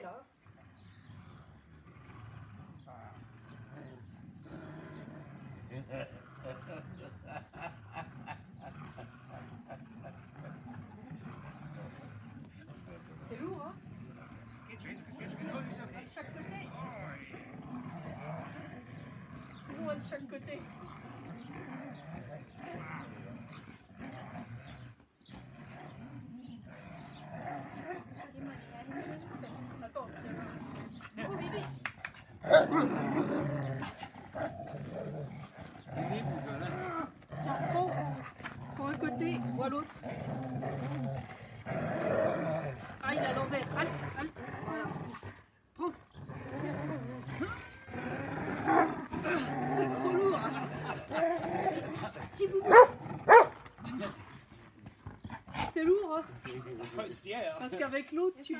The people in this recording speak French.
est là. C'est lourd, hein Qu'est-ce que tu Un de chaque côté. C'est lourd de chaque côté. Prends. Prends un côté, ou à l'autre. Ah, il est à l'envers. Halte, halte. Voilà. Prends. C'est trop lourd. Petit boubou. C'est lourd, hein C'est fier. Parce qu'avec l'autre, tu...